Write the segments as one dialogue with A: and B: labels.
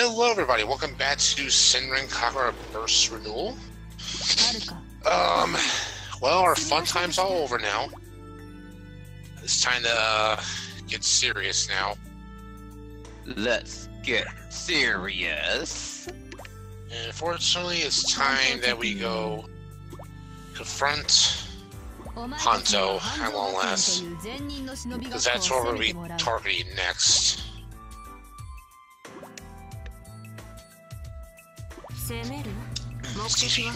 A: Hello, everybody. Welcome back to Senran Kagura Burst Renewal. Um, well, our fun time's all over now. It's time to uh, get serious now.
B: Let's get serious.
A: And unfortunately, it's time that we go confront Hanzo at long last. Because that's what we'll be targeting next.
C: 攻める目的は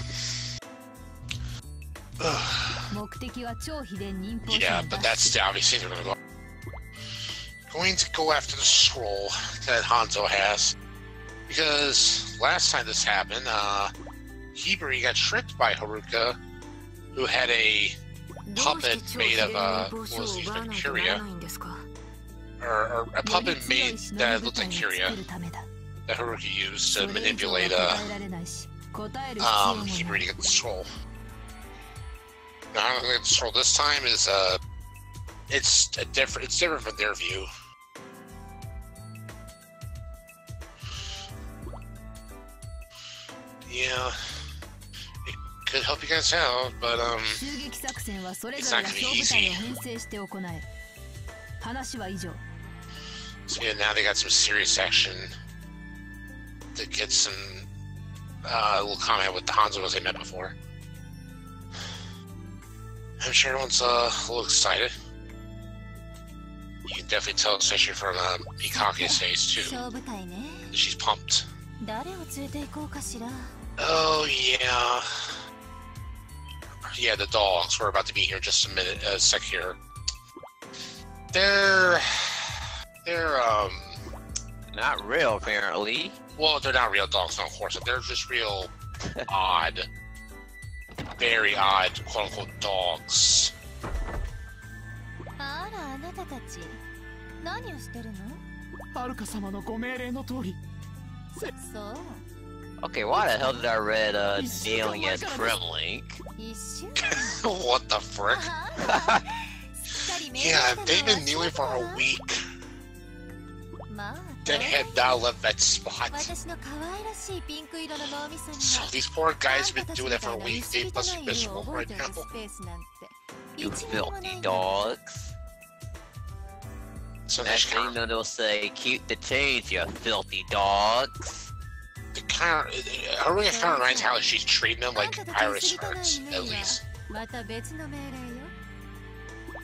A: Ugh.
C: 目的は超秘伝忍法
A: Yeah, but that's obviously they're gonna go. Going to go after the scroll that Hanzo has. Because last time this happened, uh, Hibari got tricked by Haruka, who had a puppet made of, uh, what was it, like Curia, or, or a puppet made that looked like Curia that Haruka used to manipulate a um, keep reading it, the scroll. Now, how the scroll this time is uh, it's a different. It's different from their view. Yeah, it could help you guys out, but um,
C: it's not gonna be easy.
A: So yeah, now they got some serious action to get some uh, little comment with the Hanzos they met before. I'm sure everyone's uh, a little excited. You can definitely tell, especially from um, uh, Mikake's face, too. She's pumped. Oh, yeah. Yeah, the dogs. We're about to be here just a minute, a sec here. They're. They're, um
B: Not real, apparently.
A: well, they're not real dogs, no, of course. They're just real odd, very odd, quote unquote, dogs.
C: あらあなたたち何をしてるの
D: はるか様のご命令の通り
C: そう
B: Okay, why the hell did I read uh kneeling as Kremlink?
C: 一瞬
A: what the frick?
C: すっかり命令
A: Yeah,
C: したの
A: they've
C: は
A: been kneeling for
C: そう
A: a week. to him now left that spot. So these poor guys have been doing
C: it
A: for a week. They must be miserable right now.
B: You filthy dogs.
A: So that's
B: thing
A: kind
B: they'll say, keep the change, you filthy dogs.
A: The kind of, I really kind of reminds how she's treating them like Irish hurts, at least.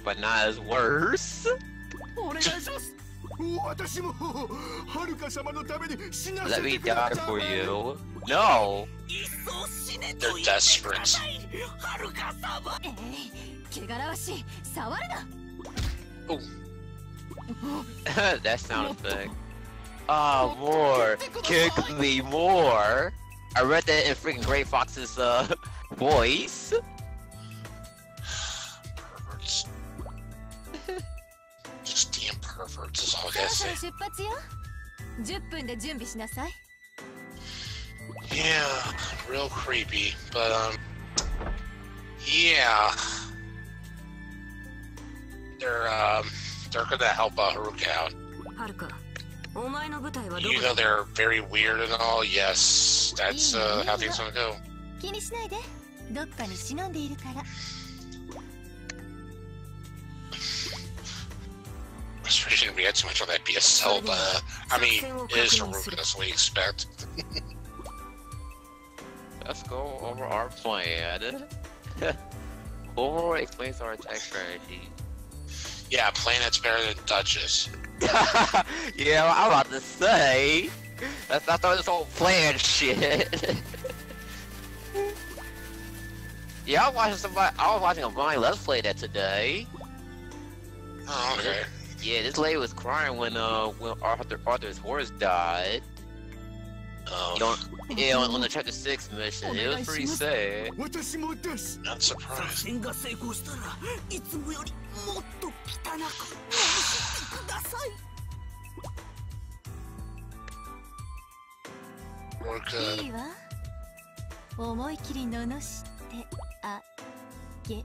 B: But not as worse. Let me die for you. No!
A: They're desperate.
C: Oh. That's not
B: a thing. Ah, oh, more! Kick me more! I read that in freaking Grey Fox's, uh, voice.
A: references, I
C: guess.
A: Yeah, real creepy, but um, yeah, they're um, they're gonna help uh, Haruka out. You know they're very weird and all, yes, that's uh, how things gonna go. Too much on that BSL, but uh, I mean, it is Haruka, that's what we expect.
B: Let's go over our plan. Overall explains our attack strategy.
A: Yeah, Planet's better than Duchess.
B: yeah, I'm about to say. That's not this whole plan shit. yeah, I was watching somebody. I was watching a blind let's play that today.
A: Oh, okay.
B: Yeah, this lady was crying when uh when Arthur Arthur's horse died.
A: Oh,
B: You don't, yeah, on, on the chapter six mission. It was pretty sad.
D: 私もです
A: not
D: 作
A: surprised.
D: 戦が成功したらいつもよりもっと汚く直してください
A: We're good.
C: いいわ思い切り罵してあげる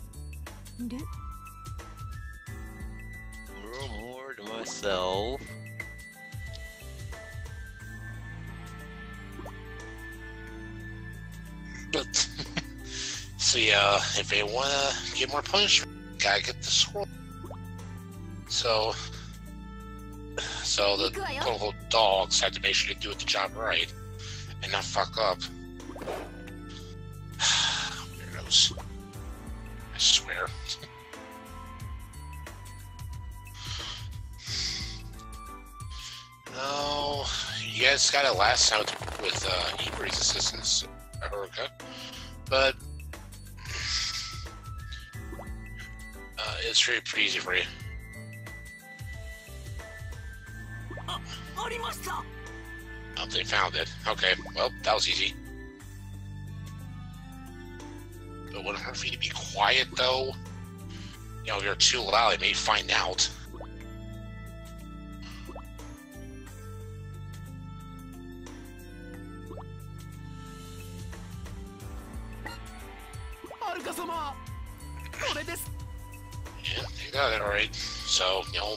C: little
B: more to myself.
A: But, see, yeah, if they want to get more punishment, gotta get the sword. So, so the quote-unquote dogs had to make sure they do the job right and not fuck up. It's kind of last time with uh, assistance, Erica. But uh, it's really pretty easy for you. Oh, they found it. Okay, well, that was easy. But wouldn't hurt for you to be quiet, though? You know, if you're too loud, they may find out. Yeah, they got it alright. So, you know,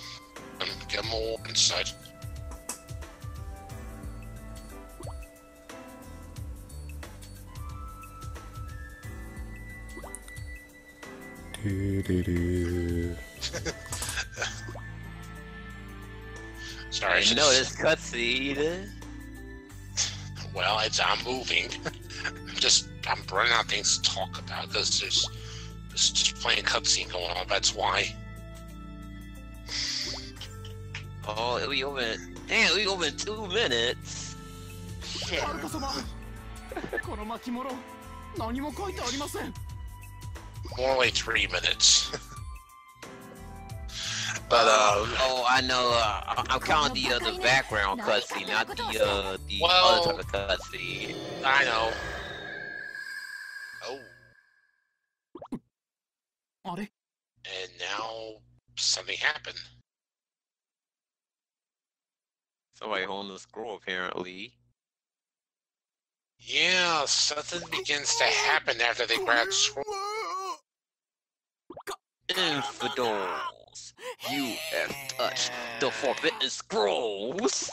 A: um, get them all inside. Sorry,
B: You
A: should
B: know this cutscene.
A: Well, it's I'm moving. I'm just I'm running out of things to talk about because there's there's just playing cutscene going on. That's why.
B: Oh, it'll be over. in- Damn, it'll be over in two minutes. Shit.
D: はるか様この巻物何も書いてありません
A: More like three minutes. but uh,
B: Oh, I know. Uh, I- I'm counting the uh, the background cutscene, not the uh the
A: Well-
B: other type of cutscene.
A: I know. And now something happened.
B: Somebody holding the scroll, apparently.
A: Yeah, something begins to happen after they grab scroll.
B: Infidels, you have touched the forbidden scrolls.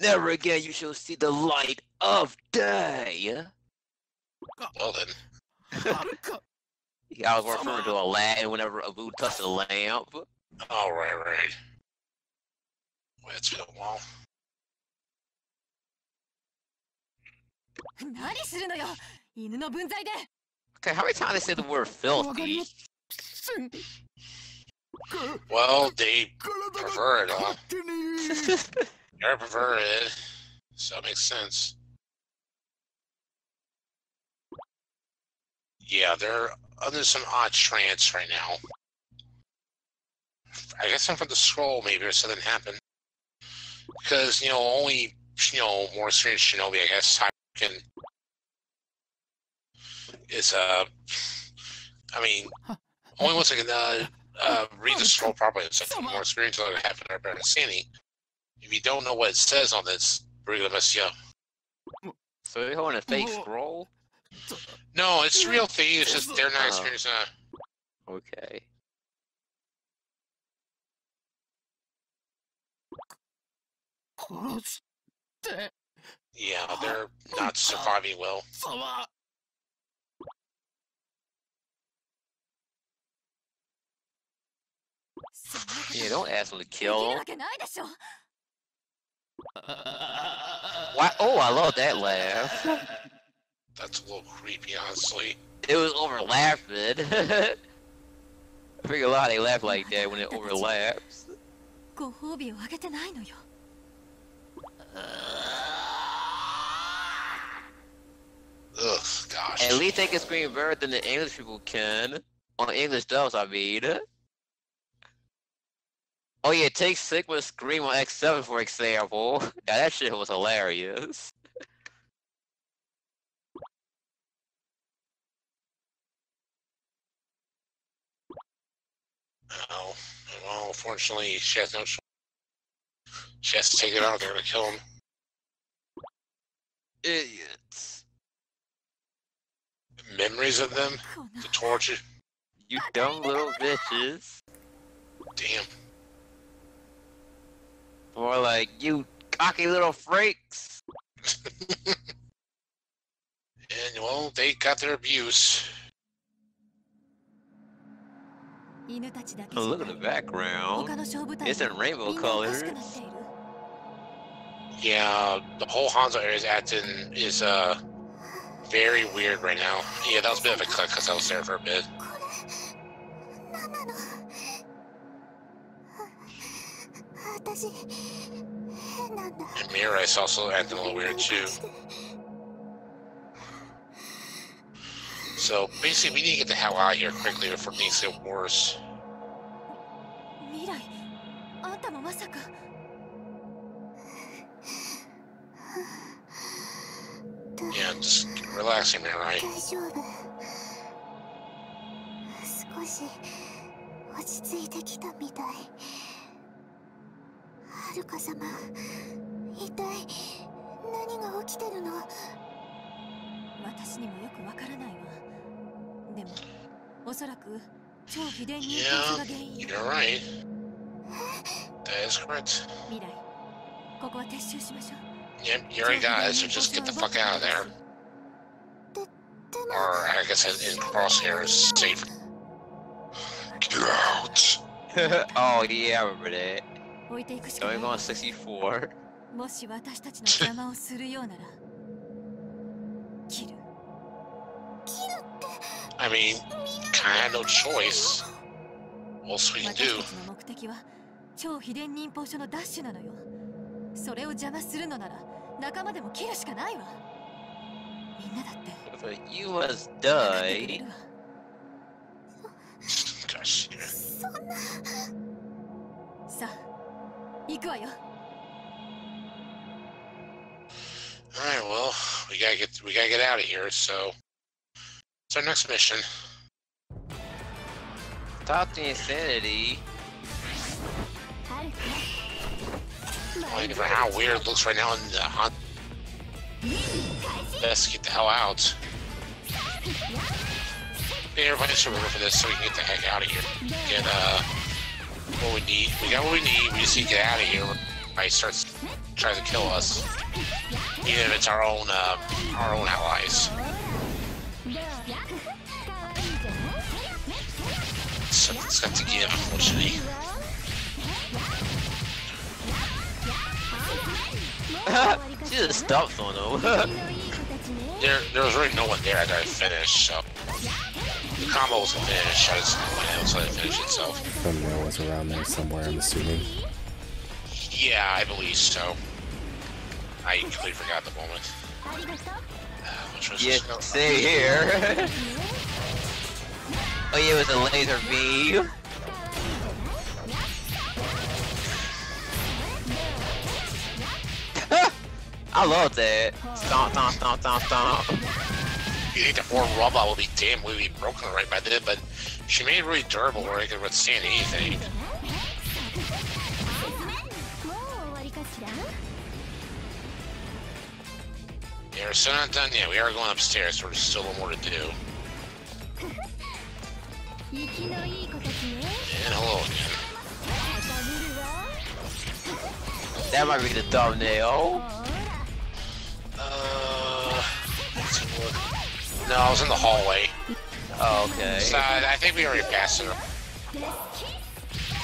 B: Never again you shall see the light of day.
A: Well then.
B: I was referring to Aladdin whenever Abu touched the lamp.
A: all right, right. Well, it's been a while.
C: 何するのよ犬の分際で
B: Okay, how many times they say the word filthy?
D: せんく
A: Well, they
D: 体が
A: prefer it, huh?
D: 勝手に
A: They're perverted, so it makes sense. Yeah, they're under some odd trance right now. I guess I'm from the scroll, maybe, or something happened. Because, you know, only, you know, more experienced Shinobi, I guess, I can. Is, uh. I mean, only once I can, uh, uh, read the scroll properly, it's like more experience than I have in our better understanding. If you don't know what it says on this, we're gonna mess you up.
B: So they're holding a fake scroll?
A: No, it's real thieves. Just they're not
B: oh.
A: experienced enough.
B: Okay.
A: Yeah, they're not surviving well.
B: Yeah, don't ask them to kill. Why? Oh, I love that laugh.
A: That's a little creepy, honestly.
B: It was overlapping. I figure lot they laugh like that when it overlaps.
A: Ugh, gosh.
B: At least they can scream better than the English people can. On English dubs, I mean. Oh yeah, take Sigma Scream on X7 for example. Yeah, that shit was hilarious.
A: Unfortunately, she has no choice. She has to take it out. They're gonna kill him.
B: Idiots.
A: Memories of them, oh,
C: この
A: the torture.
B: You dumb little bitches.
A: Damn.
B: More like, you cocky little freaks.
A: And well, they got their abuse.
B: Look at the background. It's in rainbow colors.
A: Yeah, the whole Hanzo area is acting is uh very weird right now. Yeah, that was a bit of a cut because I was there for a bit. And Mira is also acting a little weird too. So basically, we need to get the hell out of here quickly before things get worse.
C: 未来あんたもまさか
A: Yeah, just relaxing, Mirai.
D: 大丈夫少し落ち着いてきたみたいはるか様一体何が起きてるの
C: 私にもよくわからないわ でもおそらく超秘伝忍
A: Yeah,
C: が原因
A: you're right. That is correct.
C: 未来ここは撤収しましょう
A: Yep, you already got it, so just get the fuck out of there.
D: でも
A: Or, I guess in in crosshairs, safe. Get out!
B: oh yeah, I remember that.
C: 置いていくしか
B: Going
C: ない
B: on 64.
C: もし私たちの邪魔をするようなら切る
A: I mean, kinda no choice. What else we can
C: 私
A: do?
C: たちの目的は超秘伝忍法書のダッシュなのよそれを邪魔するのなら仲間でも切るしかないわみんなだって
B: But you must
C: 分かってくれ
B: die.
C: るわ
A: Gosh,
D: そんな
C: さあ行くわよ
A: Alright, well, we gotta get we gotta get out of here, so it's our next mission.
B: Stop the insanity.
A: Only for how weird it looks right now in the hunt. Best get the hell out. Hey, everybody just remember for this so we can get the heck out of here. Get uh what we need. We got what we need, we just need to get out of here when somebody starts trying to kill us. Even if it's our own uh our own allies. Something's got to give, unfortunately.
B: she just stomps on him.
A: There, there was really no one there after I finished, so the combo was finished. I just went out so it finished itself.
E: Thumbnail was around there somewhere, I'm assuming.
A: Yeah, I believe so. I completely forgot the moment. Which
B: yeah,
A: just, no,
B: stay here. oh yeah, it was a laser beam. I love that. Stomp, stomp, stomp, stomp, stomp.
A: you think the poor robot will be damn will be broken right by then, but she made it really durable where it could withstand anything. Yeah, we're still not done yet. We are going upstairs, so there's still a little more to do. And hello again.
B: That might be the thumbnail.
A: Uh, let's take a look. No, I was in the hallway.
B: Oh, okay.
A: So I I think we already passed it.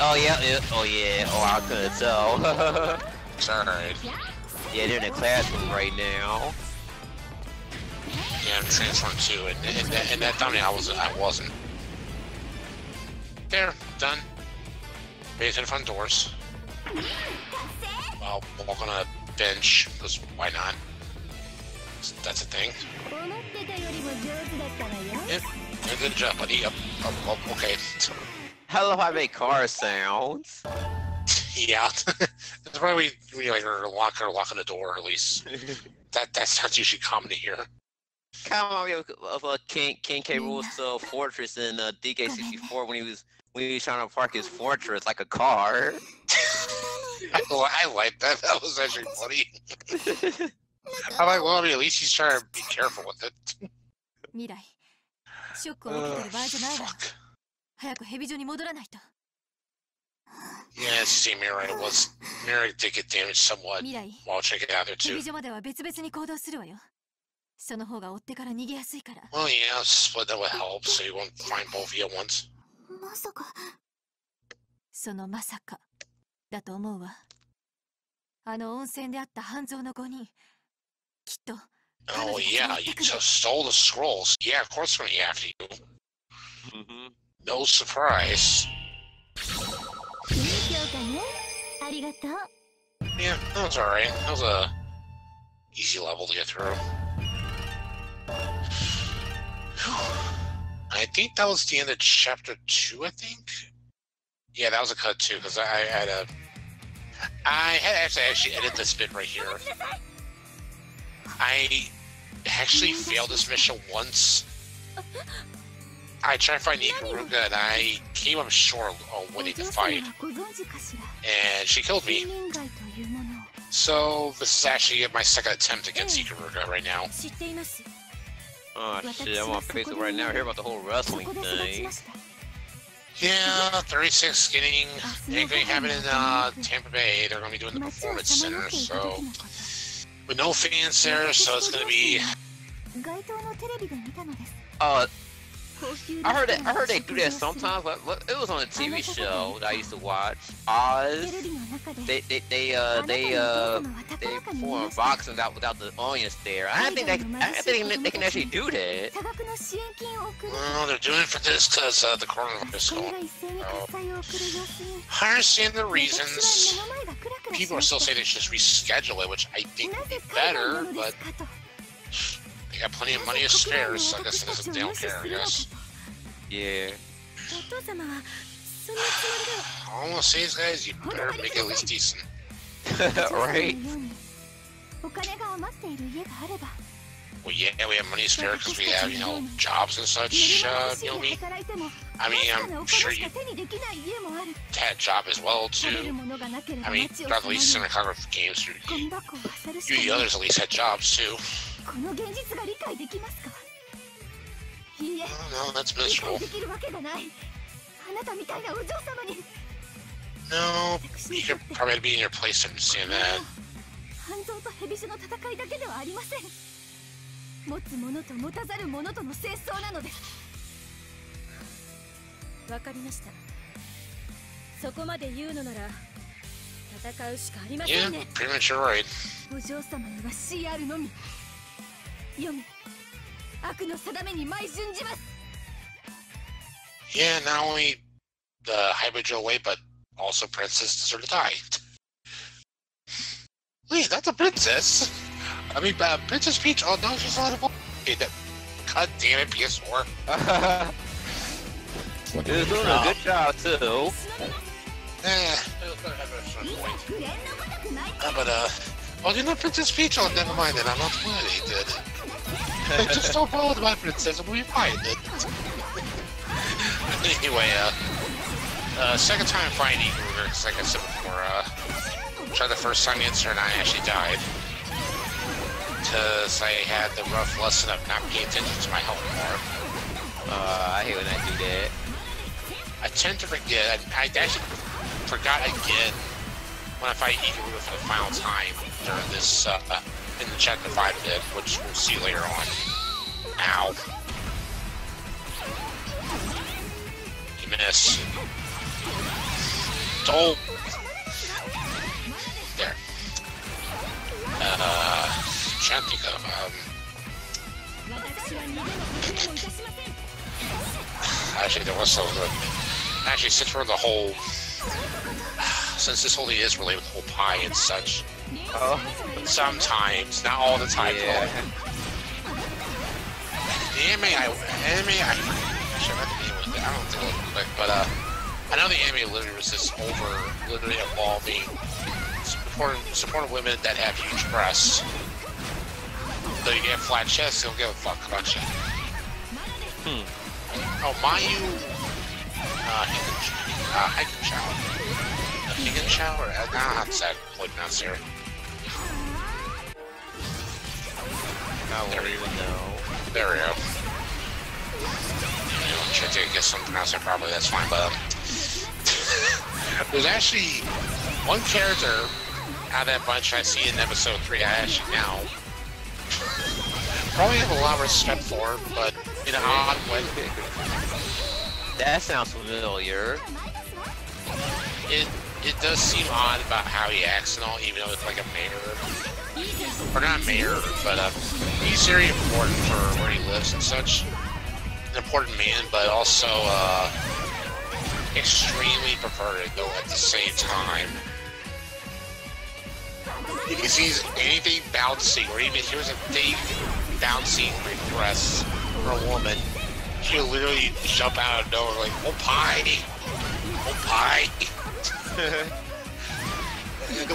B: Oh yeah, yeah, oh yeah, oh I couldn't tell.
A: It's alright.
B: yeah, they're in the classroom right now.
A: Yeah, I'm transformed too, and, and, that, and that thumbnail I was I wasn't. There, done. To the front doors. I'll walk on a bench, because why not? That's a thing. Yep, yeah, good job, buddy. Yep, oh, oh, okay.
B: I love how I make car sounds.
A: Yeah, that's why we, we like are lock or locking the door at least. That that sounds usually common to hear
B: kind of reminds me of uh, King King K. Rool's uh, fortress in uh, DK64 when he was when he was trying to park his fortress like a car.
A: oh, I like that. That was actually funny. I'm like Wallaby. At least he's trying to be careful with it.
C: Mirai, 未来、ショックを受けてる場合じゃないわ。早くヘビジョに戻らないと。
A: Yeah, it see, Mira was Mira did get damaged somewhat
C: Mirai,
A: while checking out there too.
C: ヘビジョまでは別々に行動するわよ。その方が追ってから逃げやすいから
A: Well, yeah, split that would help so you won't find both of you at once.
D: まさか
C: そのまさかだと思うわあの温泉であった半蔵の5人きっと
A: Oh, yeah, you just stole the scrolls. Yeah, of course we're gonna be after you.
B: Mhm.
A: No surprise. Yeah, that was alright. That was a easy level to get through. I think that was the end of chapter two. I think. Yeah, that was a cut too because I, I, had a. I had to actually, actually edit this bit right here. I actually failed this mission once. I tried to find Ikaruga and I came up short on
D: what he could find.
A: And she killed me. So this is actually my second attempt against Ikaruga right now.
B: Oh shit, I'm on Facebook right now. I hear about the whole wrestling thing.
A: Yeah, 36 getting anything happening in uh, Tampa Bay. They're going to be doing the Performance Center, so. With no fans there, so it's going to be.
B: Uh. I heard it. I heard they do that sometimes. It was on a TV show that I used to watch. Oz. They they they uh they uh they perform boxing without without the audience there. I think they I think they can actually do that.
A: Well, they're doing it for this because uh, the coronavirus.
D: Oh.
A: I understand the reasons. People are still saying they should just reschedule it, which I think would be better, but. They got plenty of money to spares. so I guess it doesn't, they don't care, I guess.
B: Yeah.
A: I'm to say guys, you better make it at least decent.
B: right?
A: Well, yeah, we have money to spare because we have, you know, jobs and such, uh, you know me. I mean, I'm sure you had a job as well, too. I mean, at least cinematography games, you, you the others at least had jobs, too.
D: この現実が理解できますか？いいえ。
A: Oh, no,
D: できるわけがない。あなたみたいなお嬢様に。
A: No, you could probably be in your place understand that.
D: 半蔵と蛇種の戦いだけではありません。持つ者と持たざる者との戦争なので。すわかりました。そこまで言うのなら戦うしかありませ
A: Yeah,
D: んね。
A: Pretty much you're right.
D: お嬢様には CR のみ 読み悪の定めに舞い順じます
A: Yeah, not only the hybrid Joe way, but also Princess deserve to die. Wait, that's a princess. I mean, uh, Princess Peach. Oh no, she's not a boy. Okay, that- God damn it, PS4.
E: What
B: You're doing a good job too.
A: Eh, it was gonna have a certain point.
D: 紅のごとく舞い
A: Uh, but uh, oh, you're not Princess Peach. Oh, never mind. Then I'm not related. I just don't follow my princess, and we'll be fine. Anyway, uh, uh, second time finding Ruger, 'cause like I said before, uh, tried the first time answer and I actually died. Because I had the rough lesson of not paying attention to my health bar.
B: Uh, I hate when I do that.
A: I tend to forget. I, I actually forgot again when I fight Ikaruga for the final time during this uh, in the check if I did, which we'll see later on. Ow. You miss. Oh! There. Uh, trying think of, um... Actually, there was so good. Actually, since we're in the whole... Since this whole thing is related with the whole pie and such,
B: Oh,
A: sometimes, not all the time.
B: yeah.
A: The anime, I anime, I should have the it. I don't think it was quick, but uh, I know the anime literally was just over, literally evolving, supporting supporting women that have huge breasts. So you get flat chests, they don't give a fuck about you.
B: Hmm.
A: Oh, Mayu, uh, Higan, uh, Higan Uh, Higan Chow, or, uh, I don't know how to say it, what pronounce here.
B: I won't.
A: There we go. You know, try to get some pronouncing probably, that's fine, but um, there's actually one character out of that bunch I see in episode 3 I actually now probably have a lot of respect for but in an odd way.
B: That sounds familiar.
A: It it does seem odd about how he acts and all, even though it's like a mayor, or not mayor, but uh, he's very important for where he lives and such. An important man, but also uh, extremely perverted though at the same time. If he sees anything bouncing, or even hears a thing bouncing with breasts for a woman, he'll literally jump out of nowhere like, oh pie! Oh pie! The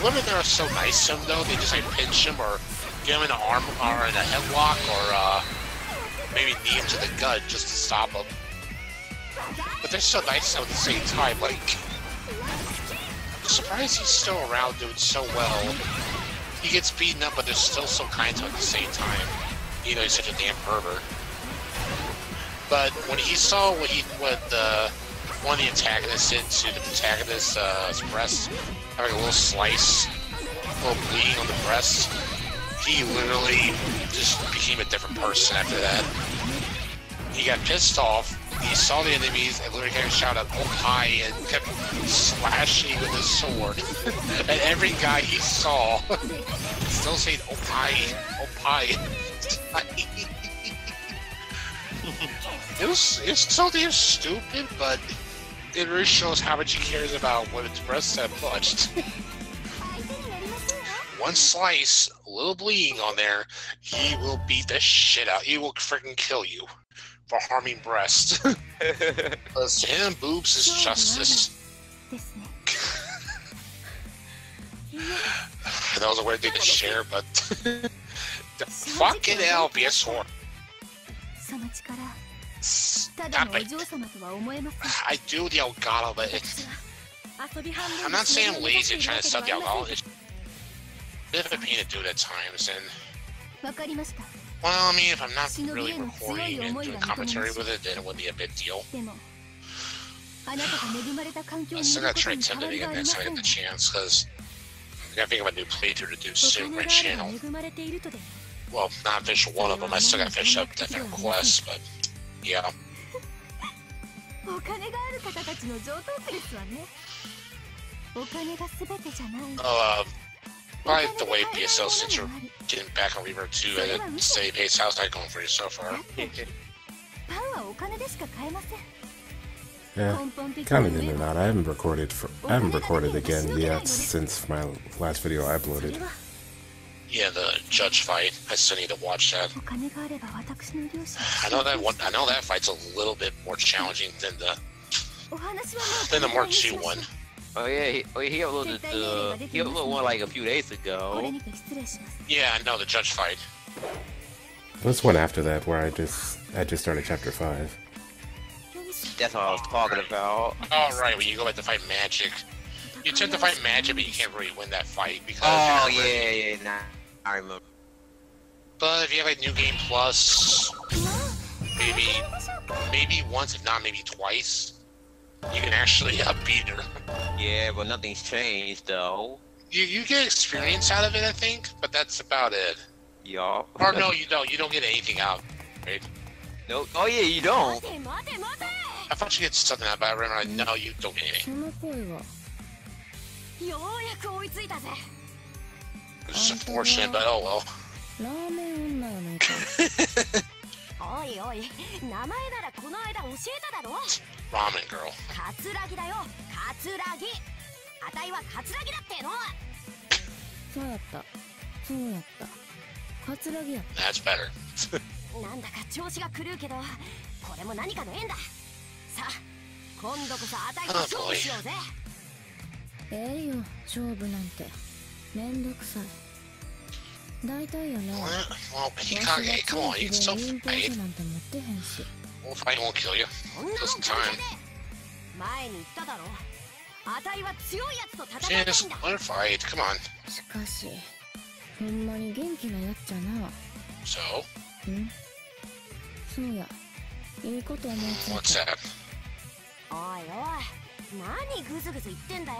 A: women there are so nice to him though, they just like pinch him or get him in an arm or in a headlock or uh, maybe knee him to the gut just to stop him. But they're so nice at the same time, like I'm surprised he's still around doing so well. He gets beaten up but they're still so kind to him at the same time. You know, he's such a damn pervert. But when he saw what he what uh, one of the antagonists did to the protagonist's uh, breast, having a little slice, a little bleeding on the breast, he literally just became a different person after that. He got pissed off. He saw the enemies and literally kept shouting "Oh hi!" and kept slashing with his sword at every guy he saw. Still saying "Oh hi! Oh hi!" it was it's so stupid, but it really shows how much he cares about what his breasts have touched. One slice, a little bleeding on there, he will beat the shit out. He will freaking kill you for harming breasts. Cause him boobs is justice. that was a weird thing to share, but fucking hell,
D: one.
A: Stop it. I do the Elgato, but
D: it's...
A: I'm not saying I'm lazy and trying to sell the Elgato. It's a pain to do it at times, and... Well, I mean, if I'm not really recording and doing commentary with it, then it would be a big deal. I still gotta try
D: Tim to get
A: next time I get the chance, because I gotta think of a new playthrough to do soon for my channel. Well, not official one of them, I still gotta finish up different quests, but... yeah.
D: お金がある方たちの上等句ですわねお金が全てじゃない
A: Uh,
D: お
A: by
D: 金
A: the
D: で
A: way,
D: 買えない
A: BSL,
D: も
A: since
D: の
A: you're
D: もある
A: getting back on Reaver 2 at a steady pace, how's that going for you so far?
D: パンはお金でしか買えません
E: Yeah,
D: 根本的
E: kind
D: に
E: of in
D: 言え
E: and
D: ば
E: out. I haven't recorded for I haven't recorded again yet since my last video I
D: それ
E: uploaded.
A: Yeah, the judge fight. I still need to watch that. I know that one. I know that fight's a little bit more challenging than the than the Mark II one.
B: Oh yeah, he, oh, he uploaded the uh, he uploaded one like a few days ago.
A: Yeah, I know the judge fight.
E: There's one after that where I just I just started chapter five.
B: That's what I was talking about.
A: All right, when you go back to fight magic, you tend to fight magic, but you can't really win that fight because.
B: Oh yeah, yeah, nah. I love.
A: But if you have a new game plus, maybe maybe once, if not maybe twice, you can actually uh, beat her.
B: Yeah, but nothing's changed though.
A: You you get experience out of it, I think, but that's about it.
B: Yup.
A: or no, you don't. You don't get anything out. Right?
B: No. Oh yeah, you don't.
A: I thought you get something out, but I remember. No, you don't get anything. It's unfortunate, but oh well.
F: ラーメン女いか。
D: おいおい名前ならこの間教えただろ。
A: Ramen girl.
D: カツラギだよ。カツラギ。あたいはカツラギだっての。
F: そうやった。そうやった。カツラギや
A: That's better.
D: なんだか調子が狂うけどこれも何かの縁だ。さあ今度こそあたいと勝負しようぜ。
F: ええよ勝負なんてめんどくさい。大体やな。
A: Well,
F: わ
A: well
F: し
A: Hikage, come
F: が
A: on, you can
F: 長
A: still
F: 期で忍法
A: fight.
F: 書なんて持ってへんし。
A: Well, fight won't kill you.
D: そん前に言っただろ。あたいは強いやつと戦いたい
A: Just
D: んだ。
A: Let her fight. Come on.
F: しかしほんまに元気なやっちゃな。
A: So,
F: ん？そうや。いいこと思いつい
A: what's
F: た
A: that?
D: おいおい何グズグズ言ってんだよ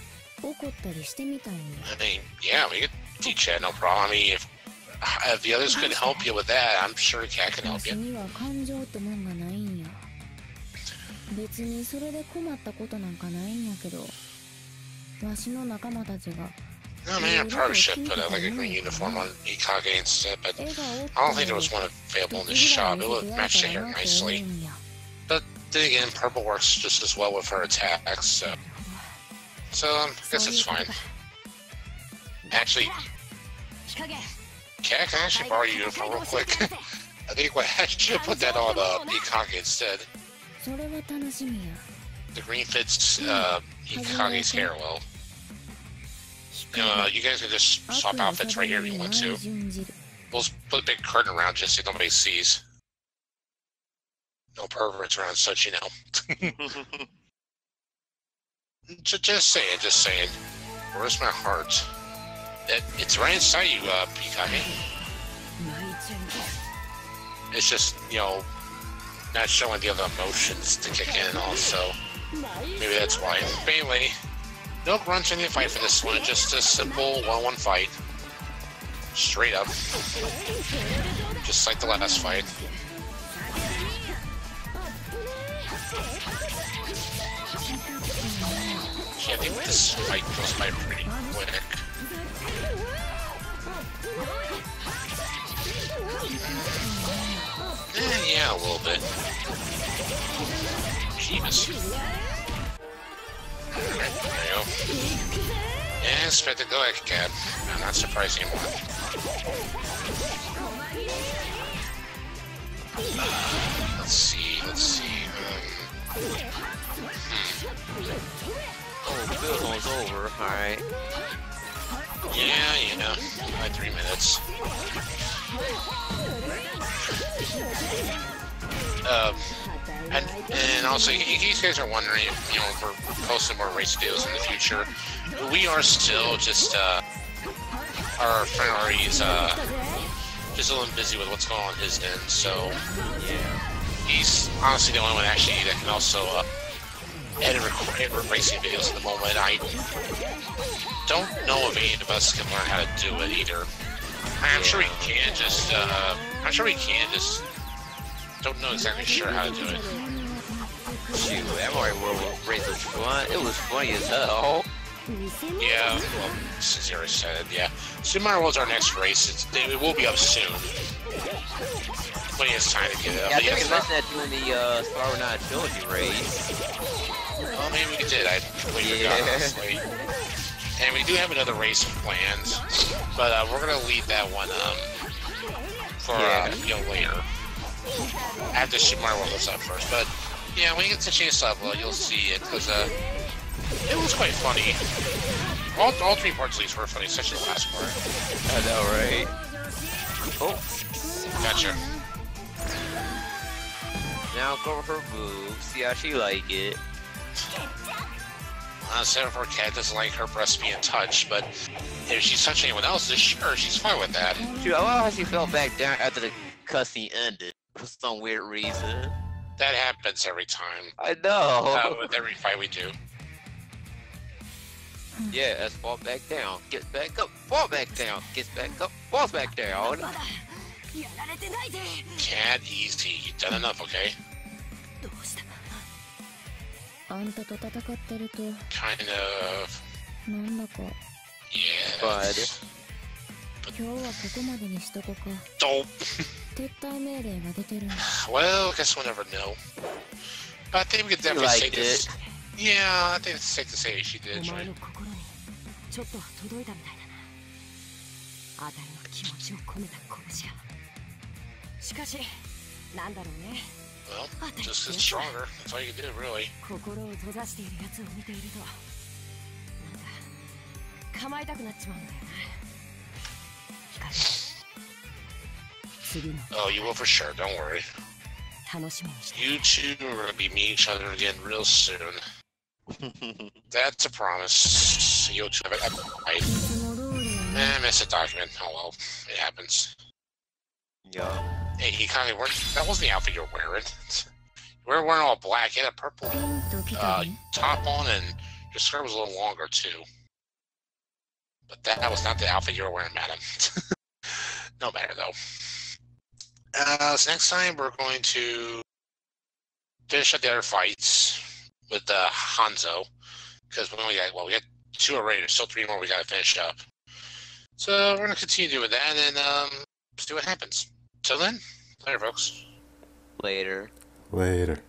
A: I mean, yeah, we could teach that, no problem. I mean, if, if the others could help you with that, I'm sure Cat can help you. I mean, I probably should put out like a green uniform on Hikage instead, but I don't think there was one available in this shop. It would match the hair nicely. But then again, purple works just as well with her attacks, so. So, um, I guess it's fine. Actually,
D: can
A: I, can I actually borrow your uniform real quick? I think I should put that on uh, Peacock instead. The green fits uh, Hikage's hair well. Uh, you guys can just swap outfits right here if you want to. We'll put a big curtain around just so nobody sees. No perverts around such, you know. just, just saying, just saying. Where's my heart? It, it's right inside you, uh, Hikage. It's just, you know, not showing the other emotions to kick in also. Maybe that's why. Anyway, no grunts in the fight for this one, just a simple one-on-one fight. Straight up. Just like the last fight. Think this fight by pretty quick. Eh, yeah, a little bit. Jeebus. There you go. Yeah, expect to go Cab. I'm not surprised anymore. Let's see, let's see. Um,
B: Oh, good one's over. Alright.
A: yeah, you know, like three minutes. Um, and, and also, in case you guys are wondering, if, you know, if we're posting more race deals in the future, we are still just, uh, our friend Ari's, uh, just a little busy with what's going on his end, so he's honestly the only one actually that can also, uh, edit record edit racing videos at the moment. I don't know if any of us can learn how to do it either. I'm sure we can, just, uh, I'm sure we can, just don't know exactly sure how to do it.
B: Shoot, that Mario World race was fun. It was funny as hell.
A: Yeah, well, since you already said it, yeah. Super Mario World's our next race. It's, it will be up soon. Plenty of time to get it up.
B: Yeah, I think
A: yes,
B: we mentioned that during the uh, Star 9 Trilogy race.
A: Well, maybe we did. I completely
B: Yeah.
A: forgot, honestly. And we do have another race planned, but uh, we're gonna leave that one um, for uh, you know later. After Super Mario World goes up first, but yeah, when you get to chase level, you'll see it because uh, it was quite funny. All, all three parts at least were funny, especially the last part.
B: I know, right? Oh,
A: Gotcha.
B: now go for her move. See how she like it.
A: Uh, Jennifer Cat doesn't like her breasts being touched, but if she's touching anyone else's, sure, she's fine with that.
B: Dude, I love how she fell back down after the cussing ended for some weird reason.
A: That happens every time.
B: I know.
A: Uh, with every fight we do.
B: Yeah, as fall back down, get back up, fall back down, get back up, falls back down.
A: Cat easy, you've done enough, okay?
F: あんたと戦ってると
A: Kind of.
F: なんだか
A: Yeah.
B: But
F: 今日はここまでにしとこか
A: Dope.
F: 撤退命令が出てる
A: Well, guess we'll never know. I think we could definitely say this. Yeah, I think it's safe to say she
D: お
A: did.
D: 前
A: Right?
D: の心にちょっとは届いたみたいだなあたりの気持ちを込めた拳やしかしなんだろうね
A: Well, just get stronger. That's all you can do, really.
D: 心を閉ざしているやつを見ているとなんか構いたくなっちまうんだよな光次の
A: Oh, you will for sure. Don't worry.
D: 楽しみにして
A: You two are gonna be meeting each other again real soon. That's a promise. You two have a I
F: いつも通りよね
A: eh, miss a document. Oh well, it happens.
B: Yo.
A: Hey, he kind of worked. That wasn't the outfit you're wearing. you were wearing all black. He had a purple uh, top on, and your skirt was a little longer, too. But that was not the outfit you were wearing, madam. no matter, though. Uh, so next time, we're going to finish up the other fights with uh, Hanzo. Because we only got, well, we got two already. There's still three more we got to finish up. So we're going to continue with that and um, see what happens. Till then, later, folks.
B: Later.
E: Later.